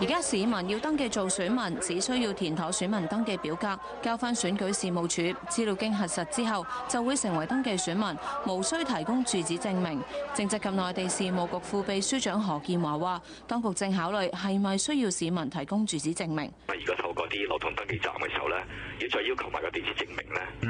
而家市民要登記做選民，只需要填妥選民登記表格，交翻選舉事務處資料經核實之後，就會成為登記選民，無需提供住址證明。政制及內地事務局副秘書長何建華話，當局正考慮係咪需要市民提供住址證明。如果透過啲流通登記站嘅時候咧，要再要求埋個電子證明咧，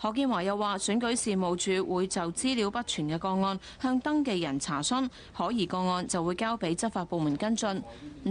何建華又話：選舉事務處會就資料不全嘅個案向登記人查詢，可疑個案就會交俾執法部門跟進。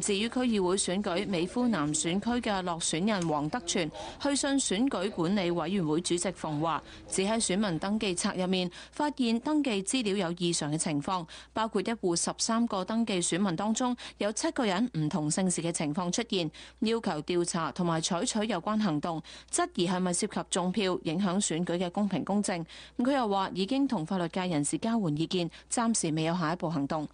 至於區議會選舉美孚南選區嘅落選人黃德全，去信選舉管理委員會主席馮華，只喺選民登記冊入面發現登記資料有異常嘅情況，包括一戶十三個登記選民當中有七個人唔同姓氏嘅情況出現，要求調查同埋採取有關行動，質疑係咪涉及中票影響選選舉嘅公平公正，咁佢又話已經同法律界人士交換意見，暫時未有下一步行動。